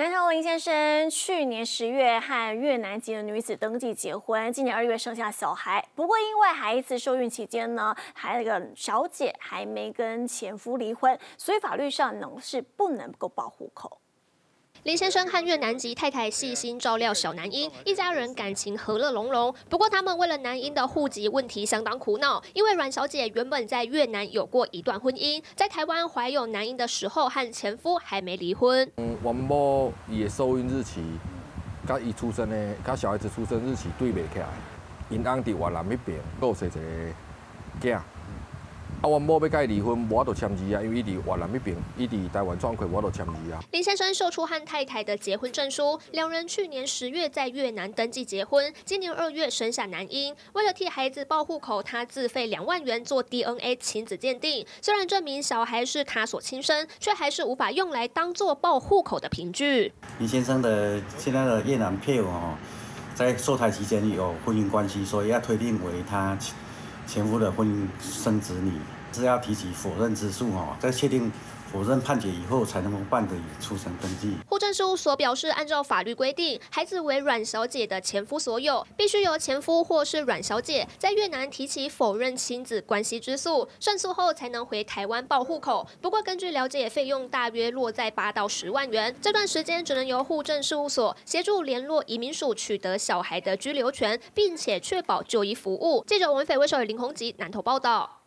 南朝林先生去年十月和越南籍的女子登记结婚，今年二月生下小孩。不过因为孩子受孕期间呢，还有一个小姐还没跟前夫离婚，所以法律上呢是不能够报户口。林先生和越南籍太太细心照料小男婴，一家人感情和乐融融。不过，他们为了男婴的户籍问题相当苦恼，因为阮小姐原本在越南有过一段婚姻，在台湾怀有男婴的时候和前夫还没离婚。嗯，阮某伊的受孕日期，甲伊出生的，甲小孩子出生日期对袂起来，因翁伫越南那边，有生一个囝。啊，我某要跟伊离婚，我都签字啊，因为伊伫越南那边，伊伫台湾状况，我都签字啊。林先生秀出和太太的结婚证书，两人去年十月在越南登记结婚，今年二月生下男婴。为了替孩子报户口，他自费两万元做 DNA 亲子鉴定。虽然证明小孩是他所亲生，却还是无法用来当做报户口的凭据。林先生的现在的越南配偶哦，在受胎期间有婚姻关系，所以要推定为他。前夫的婚姻生子女是要提起否认之诉哦，在确定。否认判决以后，才能够办理出生登记。户政事务所表示，按照法律规定，孩子为阮小姐的前夫所有，必须由前夫或是阮小姐在越南提起否认亲子关系之诉，胜诉后才能回台湾报户口。不过，根据了解，费用大约落在八到十万元。这段时间只能由户政事务所协助联络移民署，取得小孩的居留权，并且确保就医服务。记者文斐为首林宏吉南投报道。